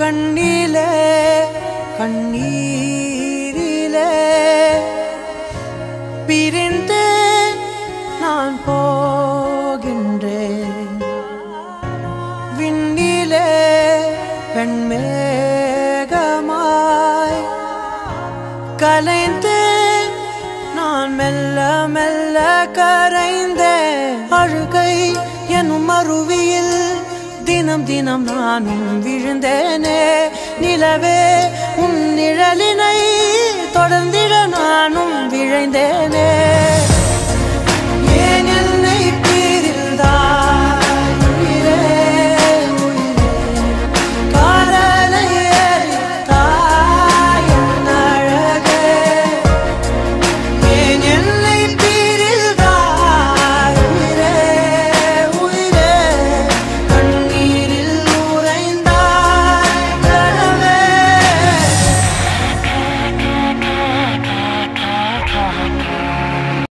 கண்ணிலே கண்ணீரிலே பிரிந்து நான் போகின்றேன். விண்ணிலே பெண்மேகமாய் கலைந்து நான் மெல்ல மெல்ல கரைந்து தினம் தினம் நானும் விழுந்தேனே நிலவே உன் நிழலினை தொடர்ந்திட நானும் விழைந்தேனே